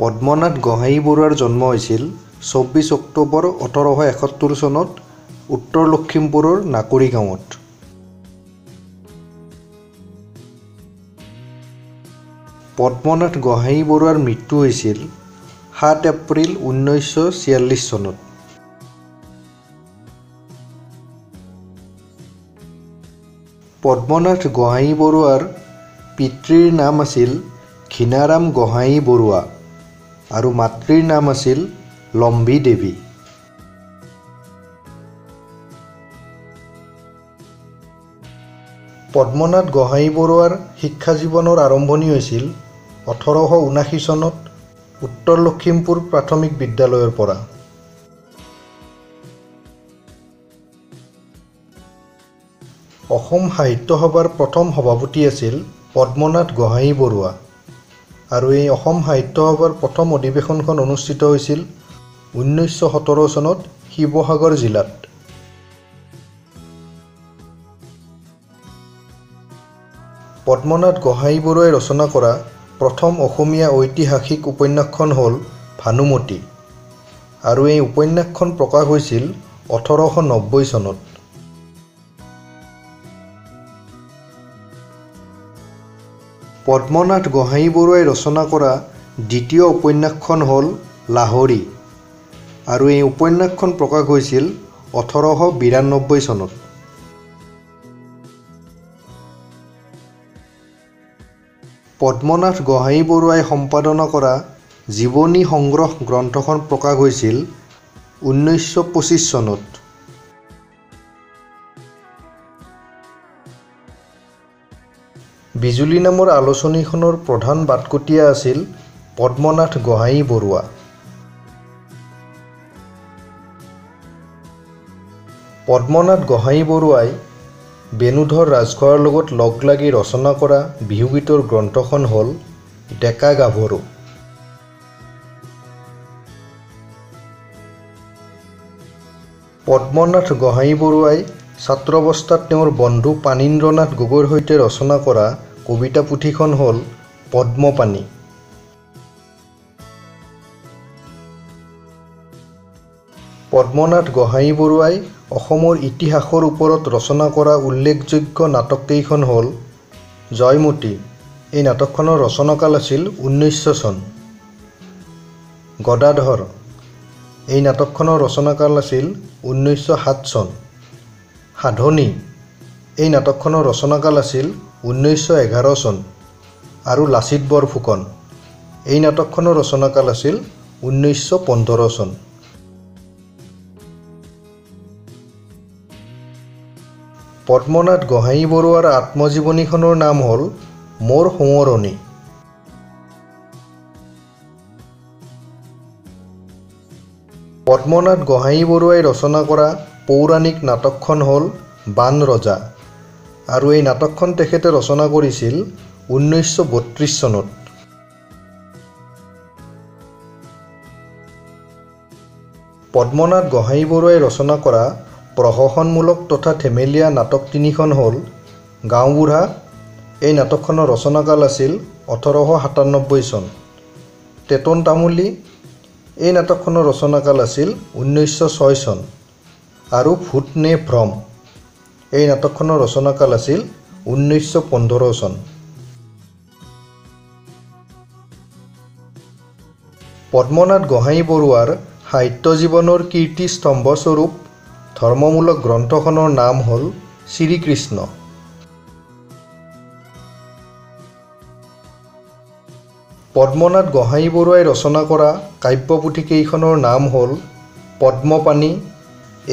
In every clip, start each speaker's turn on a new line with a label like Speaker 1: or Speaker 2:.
Speaker 1: পদ্মনাথ গোহাঁই বৰুৱাৰ জন্ম হৈছিল চৌব্বিছ অক্টোবৰ ওঠৰশ এসত্তৰ চনত উত্তৰ লখিমপুৰৰ নাকুৰি গাঁৱত। পদ্মনাথ গোহাঁই বৰুৱাৰ মৃত্যু হৈছিল সাত এপ্ৰিল ঊনৈছশ ছিয়াল্লিছ চনত। পদ্মনাথ গোহাঁই বৰুৱাৰ পিতৃৰ নাম আছিল ঘীণাৰাম গোহাঁই বৰুৱা। আৰু মাতৃৰ নাম আছিল লম্ভী দেৱী। পদ্মনাথ গোহাঁই বৰুৱাৰ শিক্ষা জীৱনৰ আৰম্ভণি হৈছিল ওঠৰশ ঊনাশী চনত উত্তৰ লখিমপুৰ প্ৰাথমিক বিদ্যালয়ৰ পৰা। অসম সাহিত্য সভাৰ প্ৰথম সভাপতি আছিল পদ্মনাথ গোহাঁই বৰুৱা। আৰু এই অসম সাহিত্য সভাৰ প্ৰথম অধিৱেশনখন অনুষ্ঠিত হৈছিল ঊনৈছশ সোতৰ চনত শিৱসাগৰ জিলাত। পদ্মনাথ গোহাঁই বৰুৱাই ৰচনা কৰা প্ৰথম অসমীয়া ঐতিহাসিক উপন্যাসখন হ'ল ভানুমতী। আৰু এই উপন্যাসখন প্ৰকাশ হৈছিল ওঠৰশ নব্বৈ চনত। পদ্মনাথ গোহাঁই বৰুৱাই ৰচনা কৰা দ্বিতীয় উপন্যাসখন হ'ল লাহৰী আৰু এই উপন্যাসখন প্ৰকাশ হৈছিল ওঠৰশ বিৰান্নব্বৈ চনত। পদ্মনাথ গোহাঁই বৰুৱাই সম্পাদনা কৰা জীৱনী সংগ্ৰহ গ্ৰন্থখন প্ৰকাশ হৈছিল ঊনৈছশ পঁচিছ চনত। বিজুলী নামৰ আলোচনীখনৰ প্ৰধান বাটকটীয়া আছিল পদ্মনাথ গোহাঁই বৰুৱা। পদ্মনাথ গোহাঁই বৰুৱাই বেণুধৰ ৰাজখোৱাৰ লগত লগ লাগি ৰচনা কৰা বিহুগীতৰ গ্ৰন্থখন হ'ল ডেকা গাভৰু। পদ্মনাথ গোহাঁই বৰুৱাই ছাত্ৰাৱস্থাত তেওঁৰ বন্ধু পানীন্দ্ৰনাথ গগৈৰ সৈতে ৰচনা কৰা কবিতা পুথিখন হ'ল পদ্মপাণি। পদ্মনাথ গোহাঁই বৰুৱাই অসমৰ ইতিহাসৰ ওপৰত ৰচনা কৰা উল্লেখযোগ্য নাটককেইখন হ'ল জয়মতী। এই নাটকখনৰ ৰচনাকাল আছিল ঊনৈছশ চন। গদাধৰ। এই নাটকখনৰ ৰচনাকাল আছিল ঊনৈছশ সাত চন। সাধনী। এই নাটকখনৰ ৰচনাকাল আছিল ঊনৈছশ এঘাৰ চন আৰু লাচিত বৰফুকন। এই নাটকখনৰ ৰচনাকাল আছিল ঊনৈছশ পোন্ধৰ চন। পদ্মনাথ গোহাঁই বৰুৱাৰ আত্মজীৱনীখনৰ নাম হ'ল মোৰ সোঁৱৰণি পদ্মনাথ গোহাঁই বৰুৱাই ৰচনা কৰা পৌৰাণিক নাটকখন হ'ল বান ৰজা। আৰু এই নাটকখন তেখেতে ৰচনা কৰিছিল ঊনৈছশ বত্ৰিছ চনত। পদ্মনাথ গোহাঁই বৰুৱাই ৰচনা কৰা প্ৰহসনমূলক তথা ধেমেলীয়া নাটক তিনিখন হ'ল গাঁওবুঢ়া এই নাটকখনৰ ৰচনাকাল আছিল ওঠৰশ সাতান্নব্বৈ চন। তেতন তামুলী। এই নাটকখনৰ ৰচনাকাল আছিল ঊনৈছশ ছয় চন। আৰু ভূত নে ভ্ৰম। এই নাটকখনৰ ৰচনাকাল আছিল ঊনৈছশ পোন্ধৰ চন। পদ্মনাথ গোহাঁই বৰুৱাৰ সাহিত্য জীৱনৰ কীৰ্তিস্তম্ভস্বৰূপ ধৰ্মমূলক গ্ৰন্থখনৰ নাম হ'ল শ্ৰীকৃষ্ণ। পদ্মনাথ গোহাঁই বৰুৱাই ৰচনা কৰা কাব্যপুথিকেইখনৰ নাম হ'ল পদ্মপাণি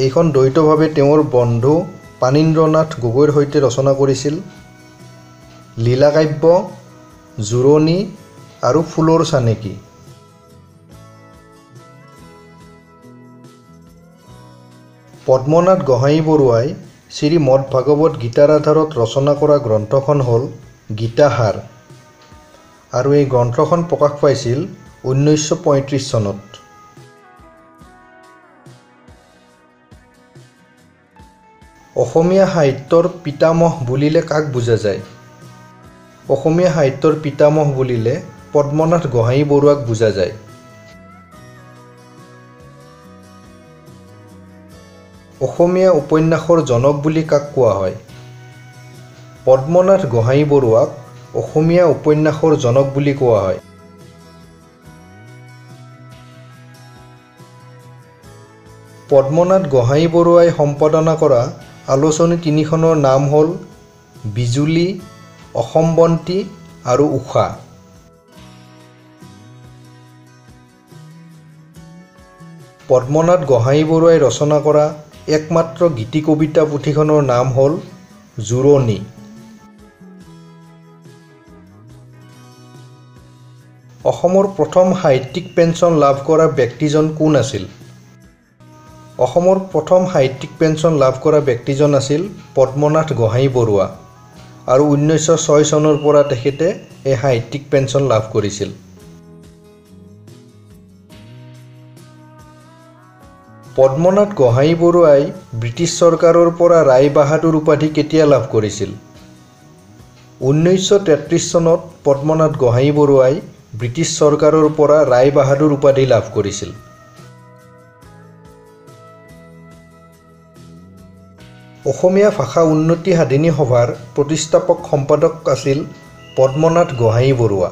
Speaker 1: এইখন দ্বৈতভাৱে তেওঁৰ বন্ধু পানীন্দ্ৰনাথ গগৈৰ সৈতে ৰচনা কৰিছিল। লীলাকাব্য জোৰণি আৰু ফুলৰ চানেকি। পদ্মনাথ গোহাঁই বৰুৱাই শ্ৰীমদ ভাগৱত গীতাৰ আধাৰত ৰচনা কৰা গ্ৰন্থখন হ'ল গীতাসাৰ আৰু এই গ্ৰন্থখন প্ৰকাশ পাইছিল ঊনৈছশ পঁয়ত্ৰিছ চনত। অসমীয়া সাহিত্যৰ পিতামহ বুলিলে কাক বুজা যায়? অসমীয়া সাহিত্যৰ পিতামহ বুলিলে পদ্মনাথ গোহাঁই বৰুৱাক বুজা যায়। অসমীয়া উপন্যাসৰ জনক বুলি কাক কোৱা হয়? পদ্মনাথ গোহাঁই বৰুৱাক অসমীয়া উপন্যাসৰ জনক বুলি কোৱা হয়। পদ্মনাথ গোহাঁই বৰুৱাই সম্পাদনা কৰা আলোচনী তিনিখনৰ নাম হ'ল বিজুলী অসমবন্তী আৰু উষা। পদ্মনাথ গোহাঁই বৰুৱাই ৰচনা কৰা একমাত্ৰ গীতি কবিতা পুথিখনৰ নাম হ'ল জোৰণি। অসমৰ প্ৰথম সাহিত্যিক পেঞ্চন লাভ কৰা ব্যক্তিজন কোন আছিল? অসমৰ প্ৰথম সাহিত্যিক পেঞ্চন লাভ কৰা ব্যক্তিজন আছিল পদ্মনাথ গোহাঁই বৰুৱা আৰু ঊনৈছশ ছয় চনৰ পৰা তেখেতে এই সাহিত্যিক পেঞ্চন লাভ কৰিছিল। পদ্মনাথ গোহাঁই বৰুৱাই ব্ৰিটিছ চৰকাৰৰ পৰা ৰায় বাহাদুৰ উপাধি কেতিয়া লাভ কৰিছিল? ঊনৈছশ তেত্ৰিছ চনত পদ্মনাথ গোহাঁই বৰুৱাই ব্ৰিটিছ চৰকাৰৰ পৰা ৰায় বাহাদুৰ উপাধি লাভ কৰিছিল। অসমীয়া ভাষা উন্নতি সাধিনী সভাৰ প্ৰতিষ্ঠাপক সম্পাদক আছিল পদ্মনাথ গোহাঁই বৰুৱা।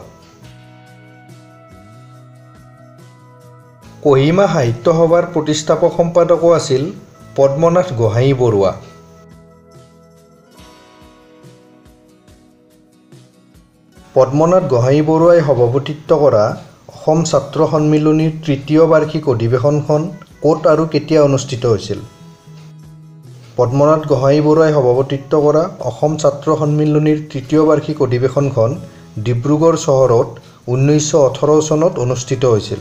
Speaker 1: কহিমা সাহিত্য সভাৰ প্ৰতিষ্ঠাপক সম্পাদকো আছিল পদ্মনাথ গোহাঁই বৰুৱা। পদ্মনাথ গোহাঁই বৰুৱাই সভাপতিত্ব কৰা অসম ছাত্ৰ সন্মিলনীৰ তৃতীয় বাৰ্ষিক অধিৱেশনখন ক'ত আৰু কেতিয়া অনুষ্ঠিত হৈছিল? পদ্মনাথ গোহাঁই বৰুৱাই সভাপতিত্ব কৰা অসম ছাত্ৰ সন্মিলনীৰ তৃতীয় বাৰ্ষিক অধিৱেশনখন ডিব্ৰুগড় চহৰত ঊনৈছশ ওঠৰ চনত অনুষ্ঠিত হৈছিল।